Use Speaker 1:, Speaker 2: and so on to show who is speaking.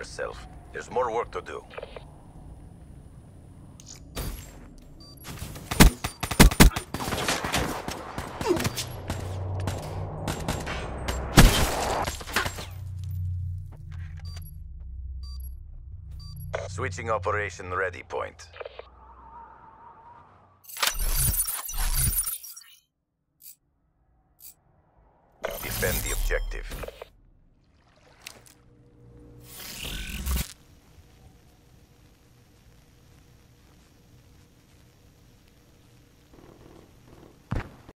Speaker 1: yourself. There's more work to do. Switching operation ready point. Defend the objective.